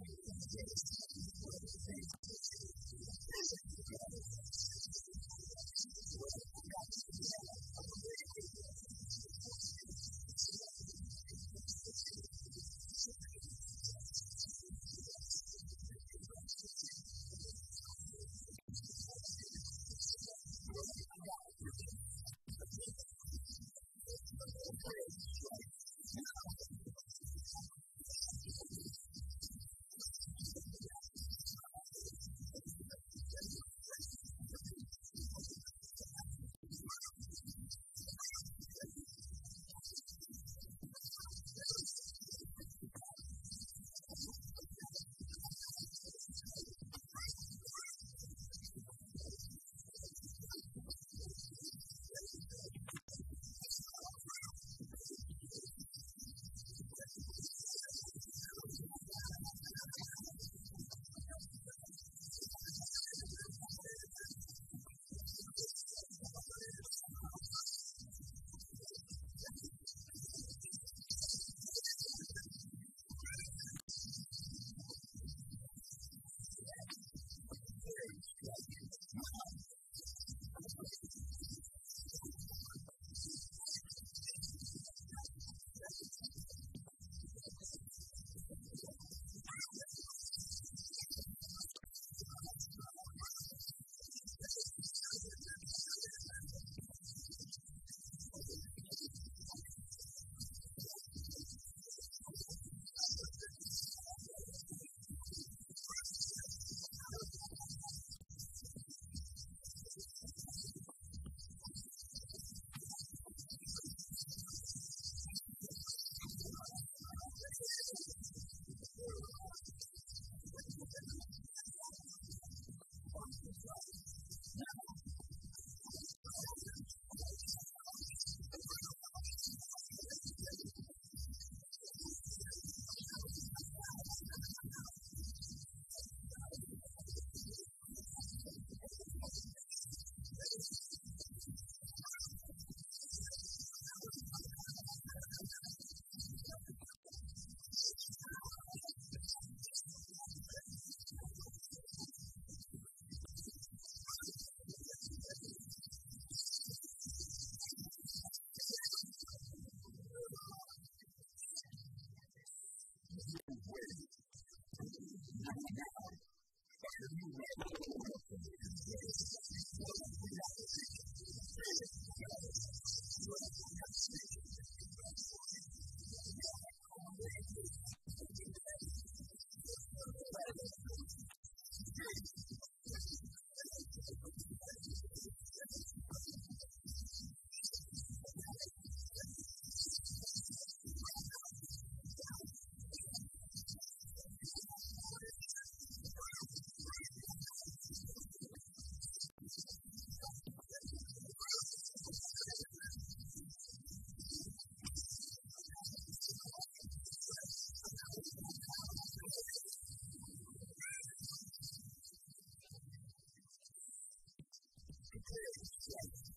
and the Yes.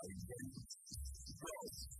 Well,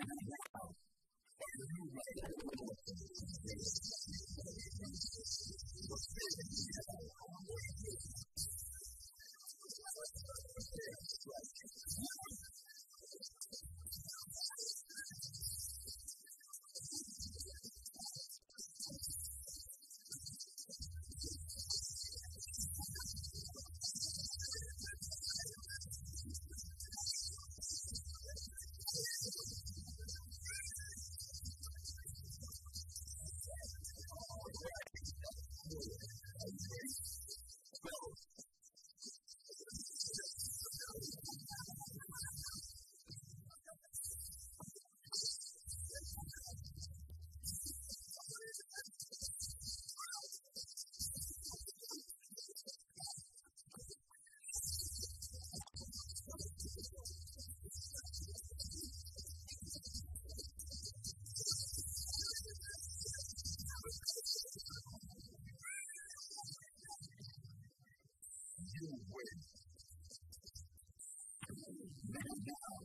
Thank you. you win. Now, now,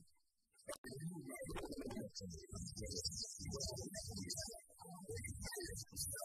you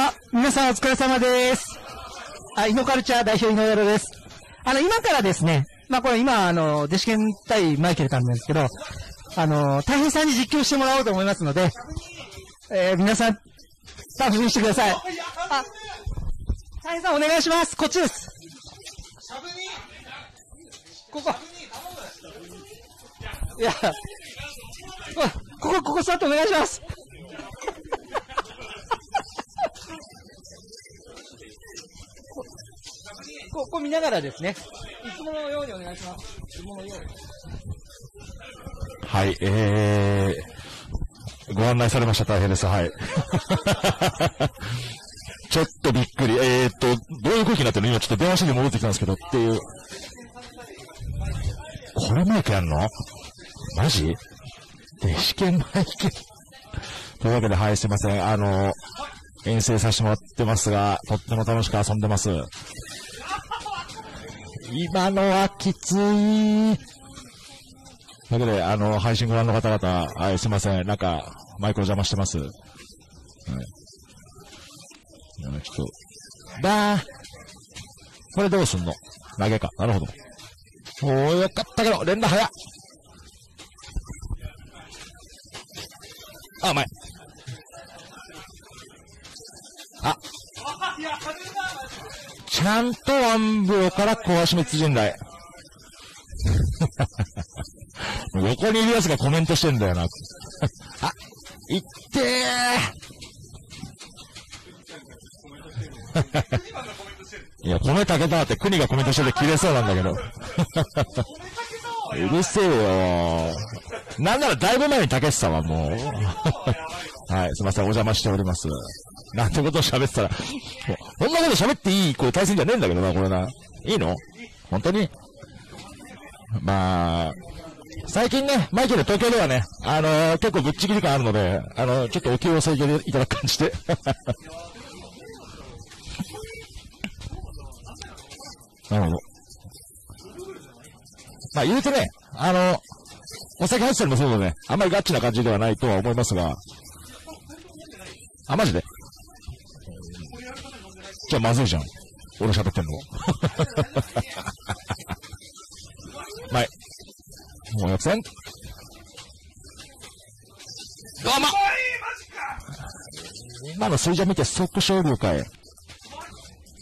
あ、皆さんお疲れ様です。あ、イノカルチャー代表井上です。あの、今からですね、まあ、これ今、あの、弟子犬対マイケルさんなんですけど、あの、大変さんに実況してもらおうと思いますので、えー、皆さん、楽しみにしてください。あ、大変さんお願いします。こっちです。ここ。いや、ここ、ここ座ってお願いします。ここ見ながらですね、いつものようにお願いします。いつものように。はい、えー、ご案内されました。大変です。はい。ちょっとびっくり。えーっと、どういう空気になってるの？今ちょっと電話して戻ってきたんですけどっていう。これマイクやんの？マジ？電子券マイク。というわけで、はい、すいません。あの、遠征させてもらってますが、とっても楽しく遊んでます。今のはきつい。というわけで、あの、配信ご覧の方々、はい、すいません。なんか、マイクの邪魔してます。はい。ちょっと、だー。これどうすんの？投げか。なるほど。おー、よかったけど、連打早っ。あ、うまい。あ。ちゃんとワン秒から壊し滅人来。横にいる奴がコメントしてんだよな。あ、いってー いや、米炊けたって国がコメントしてて切れそうなんだけど。うるせえよなんならだいぶ前に竹内さんはもう。はい、すいません、お邪魔しております。なんてことを喋ってたら、こんなこと喋っていい、こう対戦じゃねえんだけどな、これな。いいの？本当に？まあ、最近ね、マイケル東京ではね、あのー結構ぶっちぎり感あるので、あのーちょっとお気を添えていただく感じで。なるほど。まあ言うとね、あの、お酒入ってたりもするのでね、あんまりガッチな感じではないとは思いますが、あ、マジで？じゃあまずいじゃん。俺喋ってんの。まい。もうやつせん。どうも今の水準見て即勝負かい。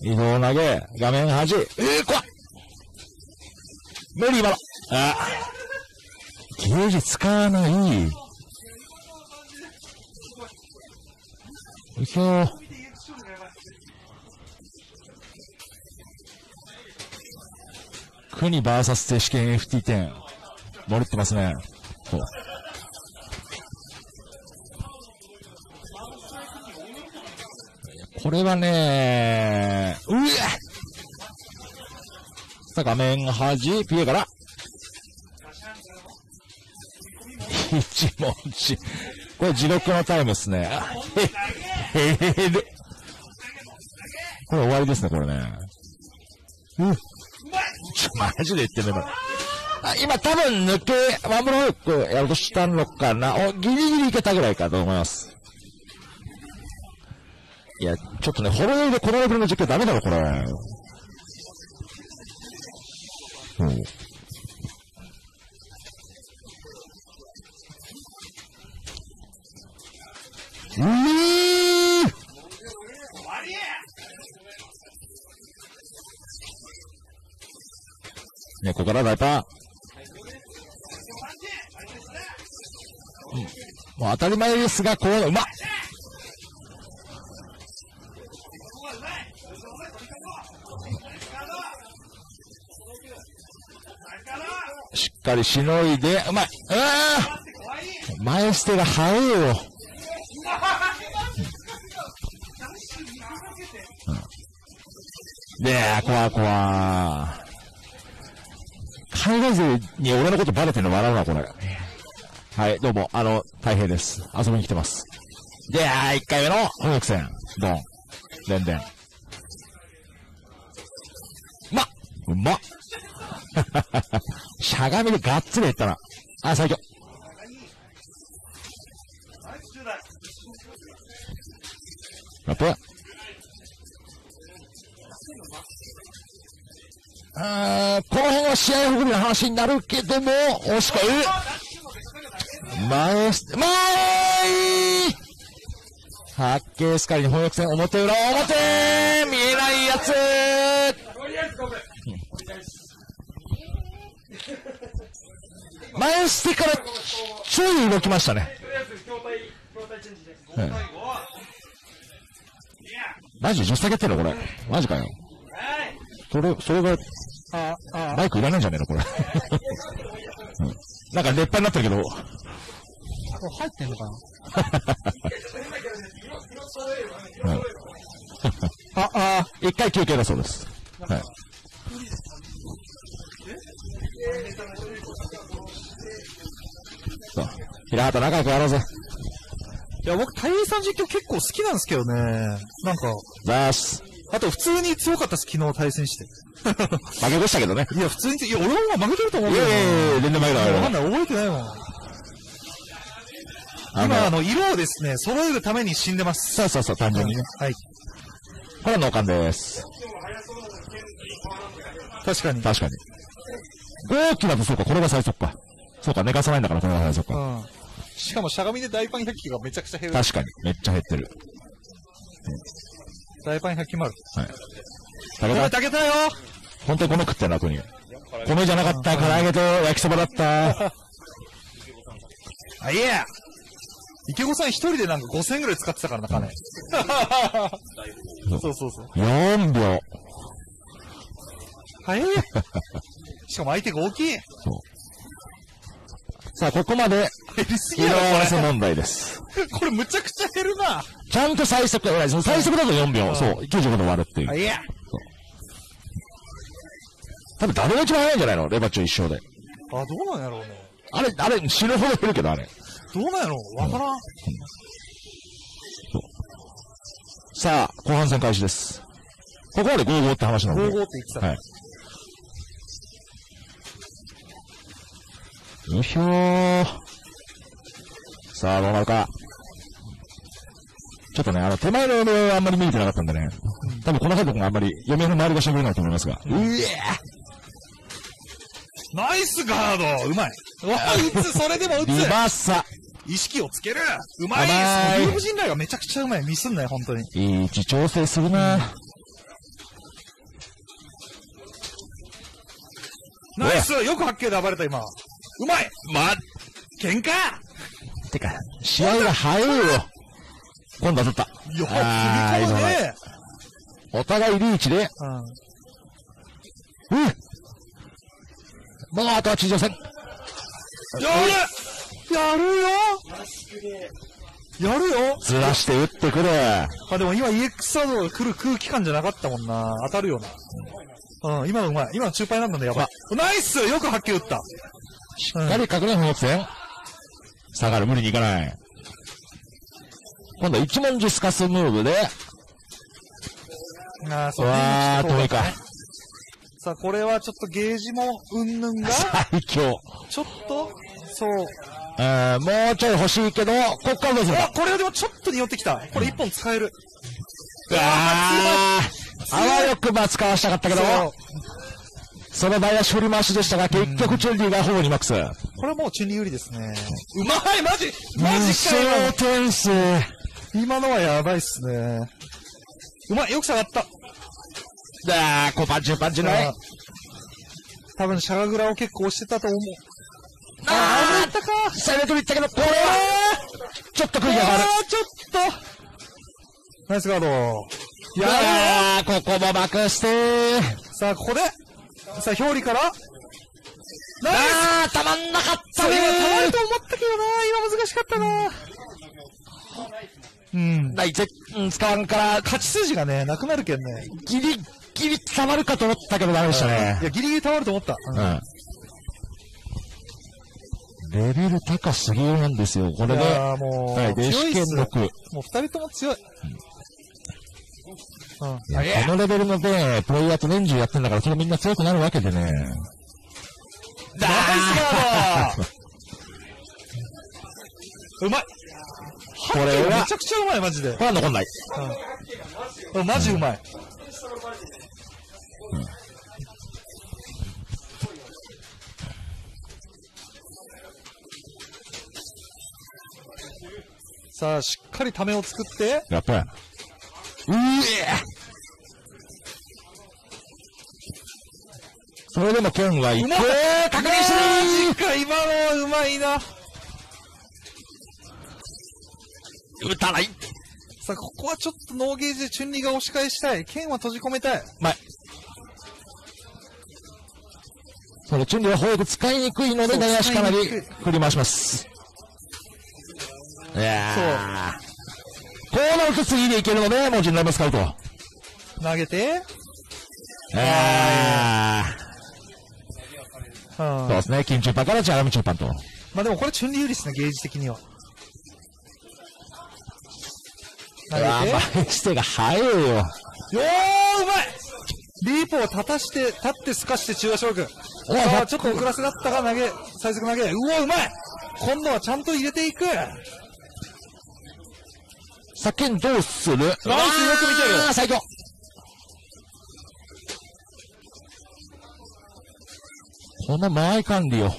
移動投げ、画面端。えー、怖っ無理今の。あゲージ使わない。よいしょ。国 VS 接試験 FT10。盛ってますね。そう。これはねうわさあ画面端、ピエから。一文字。これ地獄のタイムですね。あへ、へ。これ終わりですね、これね。うん。マジで言ってんね、これ。あ今多分抜け、ワンブロックやろうとしたのかなお、ギリギリいけたぐらいかと思います。いや、ちょっとね、ホロヨイでこのレベルの実況ダメだろ、これ。すが、こう、うまっしっかりしのいで、うまい。うわ前捨てが早いよ。ねえ、怖い怖い。海外勢に俺のことバレてるの笑うな、これ。はい、どうも、あの、大平です。遊びに来てます。では、1回目の本力戦。ドン。でんでん。うまっうまっ しゃがみでがっつりいったな。あ、最強。ラップあーこの辺は試合運びの話になるけども、惜しく前す、前八景スカリに翻訳戦、表裏、表見えないやつ前捨てからちょい動きましたね。はいマジ女子下げてんのこれ。マジかよ。それ、それが、マイクいらないんじゃねえのこれ。うんなんか熱波になってるけど、これ入ってんのかな？は いあ、あ、一回休憩だそうです。はい。そう。平畑仲良くやろうぜ。いや、僕、大平さん実況結構好きなんですけどね。なんか、ザース。あと普通に強かったです、昨日対戦して。負け越したけどね。いや、普通に、いや、俺も負けてると思ういけどな。やいやいや、全然負けたわかんない、覚えてないもん。今、あの、色をですね、揃えるために死んでます。そうそうそう、単純にね。はい。これは脳幹です。確かに。確かに。大きだとそうか、これが最速か。そうか、寝かさないんだから、これが最速か。うん。しかも、しゃがみで大パン100機がめちゃくちゃ減る。確かに、めっちゃ減ってる。大パン100機もある。はい。お前、武田、炊けたよ本当に米食ってんな、後に。米じゃなかった、唐揚げと焼きそばだった。あ、いや池子さん一人でなんか5000円ぐらい使ってたからな、金。そうそうそう。4秒。早い しかも相手が大きい。さあ、ここまで、減りすぎ色やろ、こ問題です。れ。これむちゃくちゃ減るな。ちゃんと最速、最速だと4秒。そう、95で終わるっていうあ、。いや多分誰が一番早いんじゃないの？レバッチョ一勝で。あ、どうなんやろうね。あれ、あれ、死ぬほど減るけど、あれ。どうなんやろう？わからん。さあ、後半戦開始です。ここまで55って話なので。55って言ってた。はい。よいしょー。さあ、どうなるか。ちょっとね、あの、手前の俺はあんまり見えてなかったんでね。多分この回僕があんまり、嫁の周りが喋れないと思いますが。うえナイスガードうまい。うわ、打つ、それでも打リつ。バーサ。意識をつけるうまい甘いその竜神来がめちゃくちゃうまい。ミスんなよ、本当に。いい位置調整するなナイスよく発見で暴れた、今。うまいま、喧嘩てか、試合が早いよ。今度は取った。いや、み込むね。お互いリーチで、うん。うん。もうあとは地上戦。やるやるよやるよずらして打ってくる。あ、でも今 EX サードが来る空気感じゃなかったもんな。当たるよな。うん、今のうまい。今の中パイなんだね、やばい。ナイスよく発球打った。しっかり隠れ本戦。下がる、無理にいかない。今度は一文字スカスムーブで、あーそうわー、遠いか。さあ、これはちょっとゲージも、うんぬんが、最強。ちょっと、そう。えー、もうちょい欲しいけど、こっからどうする？あ、か。これはでもちょっと匂ってきた。これ一本使える。うわー、あわよくば使わしたかったけど、その前は処理回しでしたが、結局チュンリーがほぼ2マックス。これはもうチュンリー有利ですね。うまいマジマジか今の無双点数。今のはやばいっすね。うまいよく下がった。だー、こうパンチパンチないあ。多分シャガグラを結構押してたと思う。ああったかー、サイレントに行ったけど、これは、ちょっとクリアがある。あーちょっとナイスガード。やあー、ここもバクステー。るさあ、ここで、さあ、表裏から、ナイスあー、たまんなかったそう、ね今、たまると思ったけどな今難しかったなうん。ない、ぜ、うん、使わんから、勝ち筋がね、なくなるけんね。ギリギリたまるかと思ったけどダメでしたねい。や、ギリギリたまると思った。うんうん。レベル高すぎるなんですよ。これいで、やーもう、はい、電子剣強いっす。6。もう二人とも強い。うん。いやこのレベルのね、プレイヤーと年中やってんだから、それみんな強くなるわけでね。ナイスガード うまいこれはめちゃくちゃうまい、マジで。これは残んない。うん。マジうまい。さあ、しっかりためを作って、やっぱり。うえそれでも剣は行く確認してマジか、今のはうまいな。打たないさあ、ここはちょっとノーゲージでチュンリーが押し返したい。剣は閉じ込めたい。前。それ、チュンリーは砲力使いにくいので、そう内足かなり振り回します。いやー。こうなると次でいけるので、もう陣内も使うと。投げて、あー。うん。そうですね、金中パンからチャラム中パンと。まあでもこれチュンリー有利ですね、ゲージ的には。投うわげて。が早いよ。よー、うまいリーポを立たして、立ってすかして中和勝負。おあ、ちょっと遅らせだったが投げ、最速投げ。うわ、うまい今度はちゃんと入れていくさ、剣どうする？ナイスよく見てる最強この間合い管理を。やば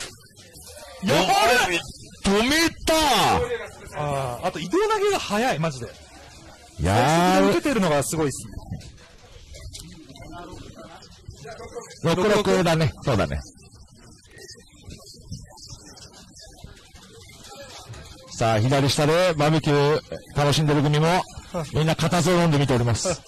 止めたあーあと移動投げが早い、マジで。やー打ててるのがすごいっす。66だね。そうだね。さあ、左下でバーベキュー楽しんでる組も、みんな固唾を飲んで見ております。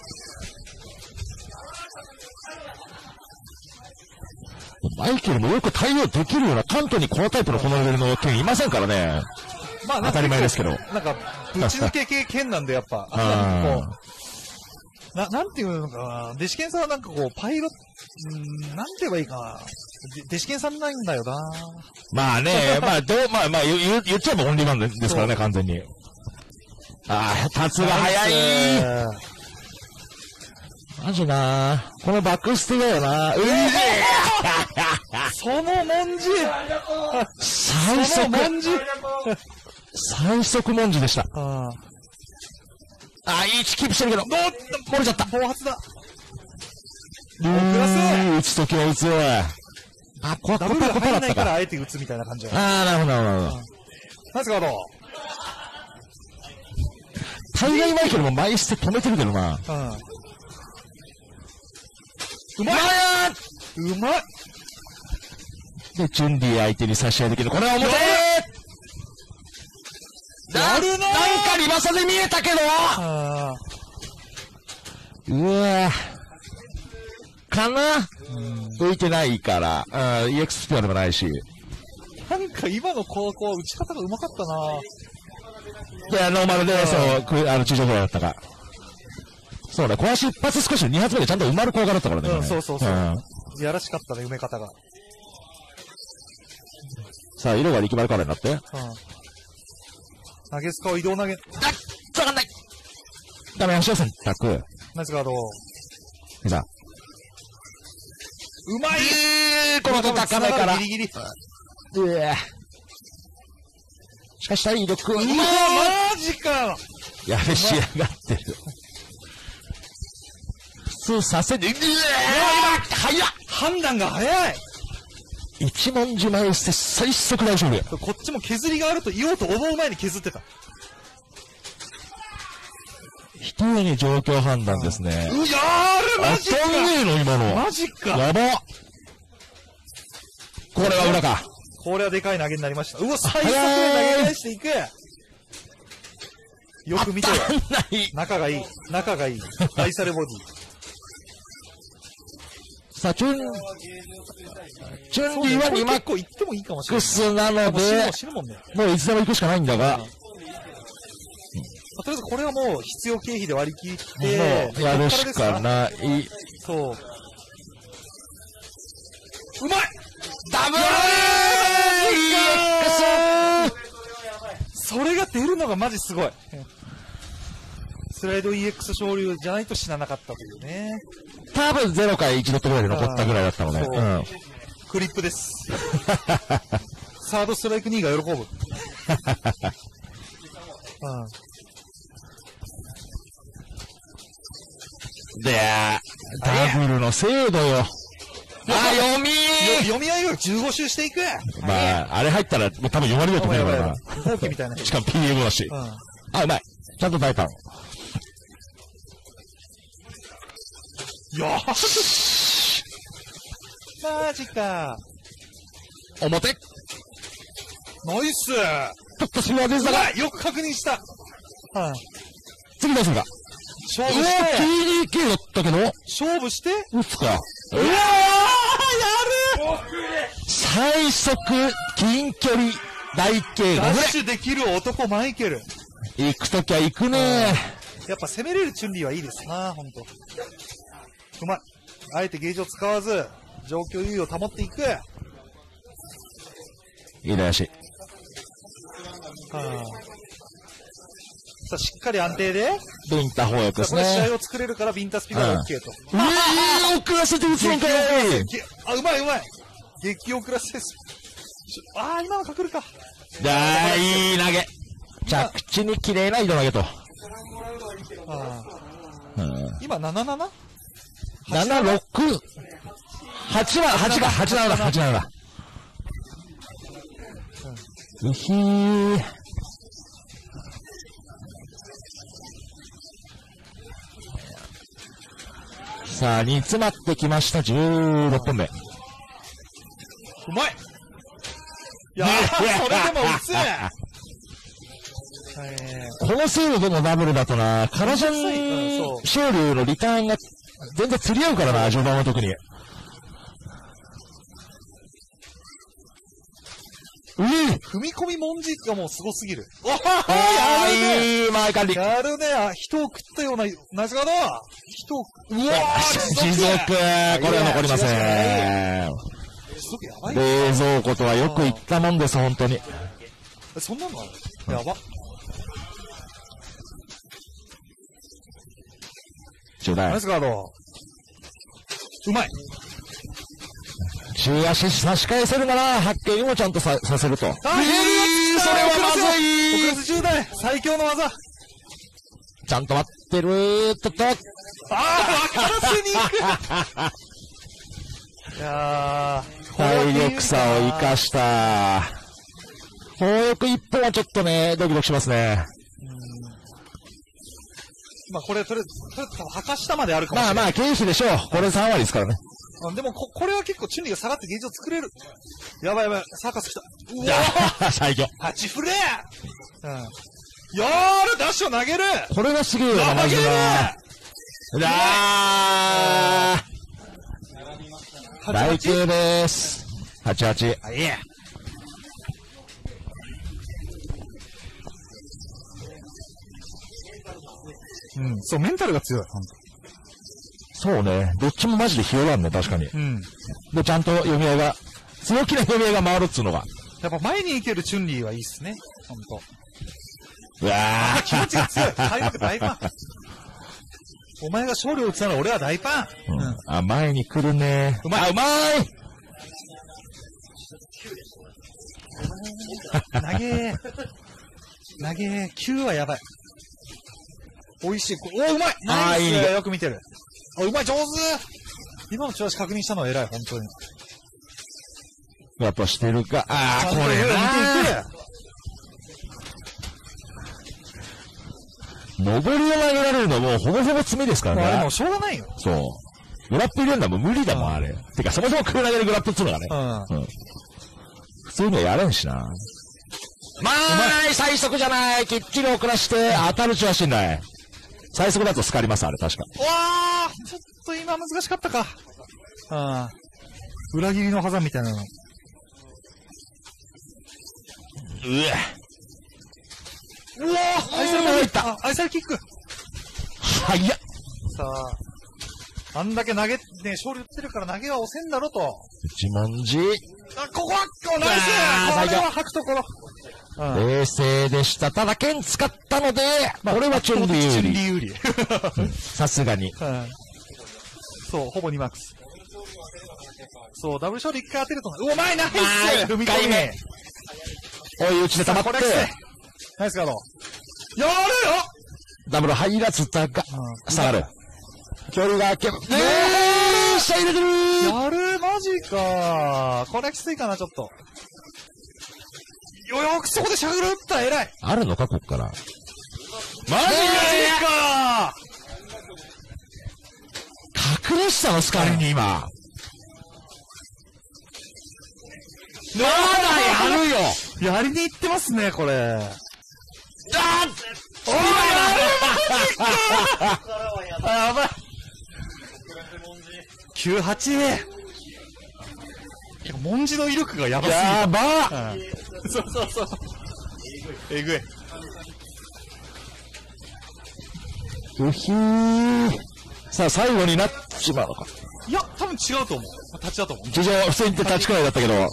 マイケルもよく対応できるような、関東にこのタイプのこのレベルの剣いませんからね。まあ、当たり前ですけどなんか、ぶち抜け系剣なんで、やっぱ。なな、なんていうのかな。デシケンさんはなんかこう、パイロット、うんなんて言えばいいかな。デデシケンさんなんだよな。まあね、まあ、どう、まあまあ、言う言っちゃえばオンリーワンですからね、完全に。ああ、立つが早いえマジなこのバックステだよなうえーその文字 最その速、文字最速文字でした。ああ、いい位置キープしてるけど、漏れちゃった。ー暴発だ。うーん、打つときは打つ。あ、ここパコパだったか。入らないからあえて打つみたいな感じだ。ああ、なるほど、なるほど。ナイスガード。大概マイケルも前捨て止めてるけどな。うん。うまいうまいで、チュンリー相手に差し合いできる。これは表やるななんかリバサで見えたけどあうわぁ。かな浮いてないから、うん、EX スピアでもないし。なんか今の高校は打ち方が上手かったなで、ノーマルで、そう、くあの、中小ぐらいだったか。そうね、小足一発少し2発目でちゃんと埋まる効果だったからね。うんそうそうそうんいやらしかったね、埋め方が。さあ、色が力丸からになって。うん。投げスカを移動投げ、あわかんない。ダメ、足を選択。ナイスガード。でさ、うまい。えー、この高めから。ギリギリ。うえしかし体力は、うわ、マジか。やべしやがってる。普通させて、うわ早っ。判断が早い一文字前して最速大勝負や。こっちも削りがあると言おうと思う前に削ってた。一重に状況判断ですね。うやーるあマジかねえの今の。マジかやばこれは裏か。これはでかい投げになりました。うわ、最速で投げ返していくよく見てよ。当たんない。仲がいい。仲がいい。愛されボデさあ、チュン、チュンィ。リーは2マッこれ結構行ってもいいかもしれない。クスなのでももういつでも行くしかないんだが、まあとりあえずこれはもう必要経費で割り切っもて、うやるしかい。ない。そう。うまいダブルそれが出るのがマジすごい。スライド EX 昇竜じゃないと死ななかったというね。多分0か1ドットぐらいで残ったぐらいだったのね。そううん。クリップです。サードストライク2が喜ぶ。うん。で、ダブルの精度よ。あ、読みよ読み合いを15周していくまあ、あれ入ったら、もう多分読まれるよと思うからな。みたいな。しかも PM だし。うん。あ、うまい。ちゃんと大胆。よーしマジか。表ちナイスょっとすみませんでしたよく確認した。うん。次どうするか？勝負して、PDK だったけど、勝負して、打つか。うわーや最速、近距離、大径るがダッシュできる男マイケル。行くときは行くねやっぱ攻めれるチュンリーはいいですな、ほんと。うまい。あえてゲージを使わず、状況優位を保っていく。はいいだし。あさあ、しっかり安定で、ビンタ法欲ですこれ試ね合。を作れるからビンタスピが OK と。うえー、遅らせて打つのかいげあ、うまいうまい。激遅らせです。あー、今のかくるか。大投げ。着地に綺麗な色投げと。あーうん。今 77? 7、6、8は、8が、8なのだ、8なのだ。うひー。さあ、煮詰まってきました、16本目。うまいいやー、それでも打つえ この精度でのダブルだとな、カラジャうんン昇竜のリターンが全然釣り合うからな、序盤は特に。うー踏み込み文字がもうすごすぎる。おはあはあ、やるねいい前管理。やるねあ人を食ったような、ナイスガード人を、うわー持続。これは残りません。持続やばい冷蔵庫とはよく言ったもんです、本当に。えそんなのある？やば。ちょうだいナイ。スガード。うまい。中足差し返せるなら、発見もちゃんとささせると。あ、ヘルそれはまず遅いらせ10代最強の技ちゃんと待ってるとっと。ああ、分からせに行くいやー、体力差を生かした。法力一本はちょっとね、ドキドキしますね。まあこれ、とりあえず、とりあえず墓下まであるかもしれない。まあまあ、経費でしょう。これ3割ですからね。あ、でもこ、これは結構チュンリーが下がってゲージを作れる。やばいやばい、サーカス来た。うわあ、最強。ー8フレーうん。やーるダッシュを投げるこれがすげえよな、マジでな。だー大慶です。88。あ、いえ。うん、そう、メンタルが強い、ほんと。そうね。どっちもマジでひよらんね、確かに。うん。で、ちゃんと読み合いが、強気な読み合いが回るっつうのが。やっぱ前に行けるチュンリーはいいっすね。ほんと。うわあ、気持ちが強い。開幕大パン。お前が勝利を打つなら俺は大パン。うん。あ、前に来るね。うまいあ、うまい投げー。投げー。9はやばい。美味しい。お、うまいナイスあーいいねよく見てる。お、うまい上手今の調子確認したのは偉い、本当に。やっぱしてるか。あー、ちゃんとこれ見ていな上りを投げられるのもうほぼほぼ罪ですかく。もうあれもらねう。しょうがないよ。そう。グラップ入れるのはもう無理だもん、あれ。てか、そもそも空投げでグラップっつうのがね。うん。うん。普通にはやれんしな。まあ、最速じゃない。きっちり遅らして、当たる気はしない。最速だとスカります、あれ、確か。わーちょっと今難しかったか。うん。裏切りの技みたいなの。ううわー愛されうんキックあ愛されキック早っ。さあ、あんだけ投げ、ね、勝利打ってるから投げは押せんだろと。一文字。あ、ここは、こナイスこれは吐くところ。うん。冷静でした。ただ、剣使ったので、これはチュンリー有利。さすがに。うんそう、ほぼ2マックス。そう、ダブル勝利1回当てると、うまいナイスはい踏み込み目追い打ちで溜まってナイスガード。やるよダブル入らずだが、うん下がる。距離が空けば、ねえ下入れてるやるマジかこれはきついかな、ちょっと。よよくそこでしゃぐるった偉いあるのか、こっから。マジか隠れしたの、スカリに今。まだやるよやりに行ってますね、これ。あおいあ、やばい !98! てか、文字の威力がやばすぎる。やばうんそうそうそう。えぐい。うひー。さあ、最後になっちまうのか。いや、多分違うと思う。立ちだと思う。地上、普通に立ちくらいだったけど。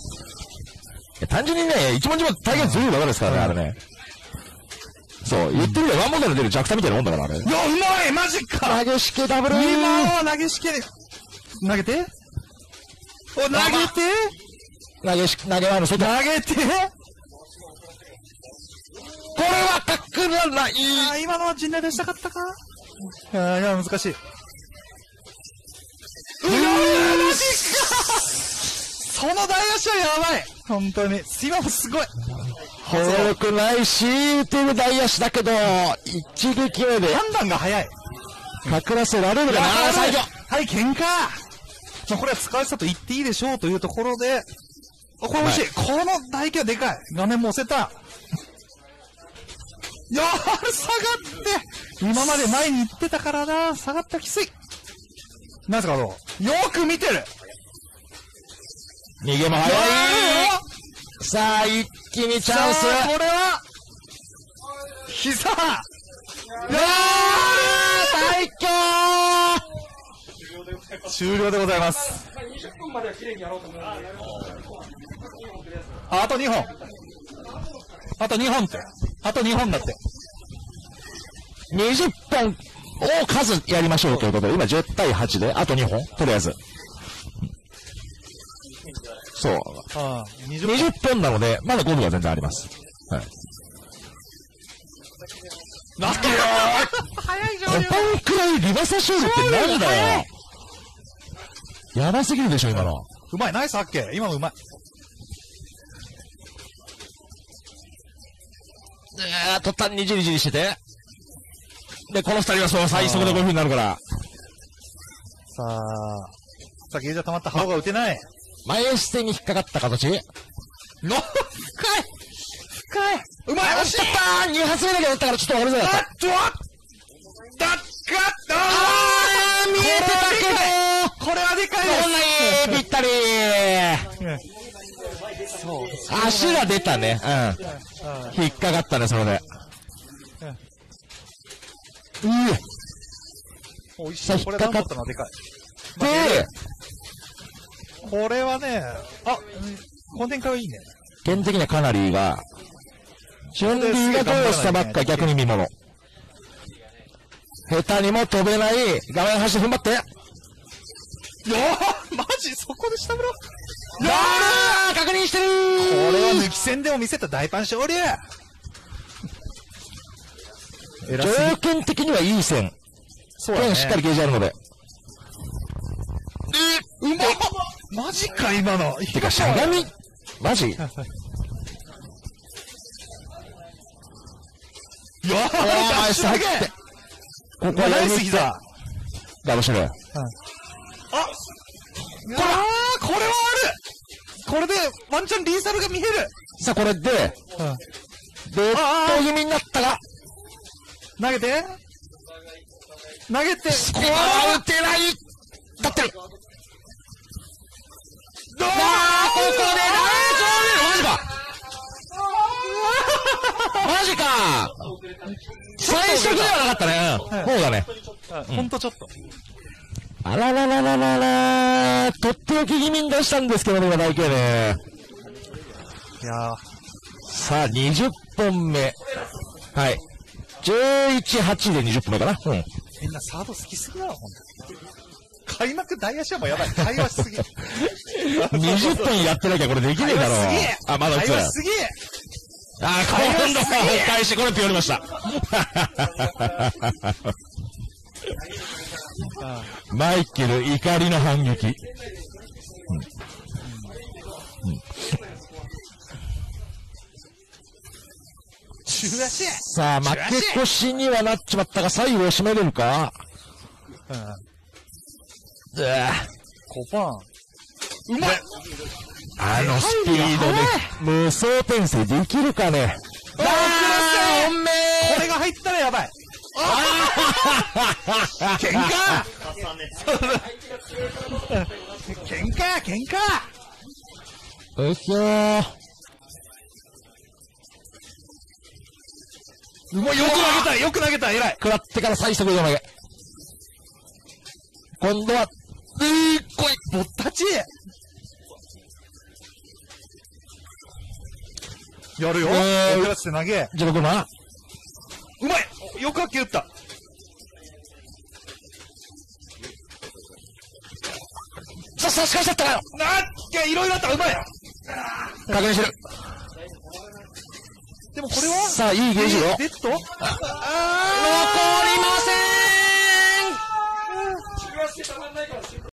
単純にね、一文字も大変ずるい技ですからね、あれね。そう、言ってみればワンモデル出るジャクタみたいなもんだから、あれ。いや、うまいマジか投げしけダブル今を投げしけ、投げて？お、投げて？投げし、投げ前の外。こ投げてれは隠らないあー今のは陣内出したか？ったかいや、難しい。うわーマジかその大足はやばい本当に。今もすごい。悪くないし、打てる大足だけど、一撃目で判断が早い。隠らせられるかな、最初。はい、喧嘩まあ、これは使わせたと言っていいでしょうというところで、あこれ欲しい。この唾液はでかい。画面も押せた。いやー、下がって今まで前に行ってたからな。下がったきつい。なんすか、どうよく見てる逃げも早い。さあ、一気にチャンス。これは、膝やー最強終了でございます。あ、あと2本。あと2本って。あと2本だって。20本を数やりましょうということで、今10対8で、あと2本とりあえず。そう。ああ、20本。20本なので、まだ5分は全然あります。はい。なんでよ早いこんくらいリバサ勝利ってなんだよやばすぎるでしょ、今の。うまい、ナイスハッケー。今のうまい。えー、途端にじりじりしてて。で、この二人はその最速でこういう風になるから、さあ、さあ、ゲージが溜まった幅が打てない。前捨てに引っかかった形。の、深い深いうまい惜しい惜しかった !2 発目だけだったからちょっとわかりづらかった。あっとだっかあー見えてたけどこれはでかいこんなにビッったりそう。足が出たね。うん。引っかかったね、それで。うえおいしい。これ引ったの？でかい。で、これはね、あ、うんこの展開はいいね。剣的にはかなりが、チュンリーがどうしたばっか逆に見物。下手にも飛べない、画面端踏ん張って。いやー、マジそこで下村？こあー確認してるれは抜き戦でも見せた大パン勝利。条件的にはいい線。そうだね。剣しっかりゲージあるので。うまっマジか、今の。てか、しゃがみ？マジ？い。やー、ダッシュだけここはナイ。ス膝。ダブシュル。あこれは、これはある。これで、ワンチャンリーサルが見える。さあ、これで、うん。デッド気味になったが、投げて。投げて、これは打てない。だって。るあー、ここで、あー、マジか。マジか最速ではなかったね。うんそうだね。ほんとちょっと。あららららららとっておき気味に出したんですけどね、今大慶ね。いやー、さあ、20本目。はい。11、8で20本目かな。うん。みんなサード好きすぎだろ、ほんと。開幕大足はもうやばい。会話しすぎ。20本やってなきゃこれできねえだろ会話すぎえあ、まだ。会話しすぎあー、今度は返してこれって言われました。マイケル怒りの反撃。中足さあ、負け越しにはなっちまったが、最後を締めれるか？うん。うわ5パン。うまいあのスピードで無双転生できるかねあこれが入ったらやばい。喧嘩喧嘩喧嘩うっそー。うまいよく投げたよく投げた偉い食らってから最速で投げ。今度は、うー、来いぼったちやるよ。えー。ぼったちって投げ。じゃあ僕な。うまい。よくはっきり打った。さ、差し返しちゃったよなっけ、いろいろあった、うまい。確認してる。でもこれは？さあ、いいゲージよ。デッド？残りません。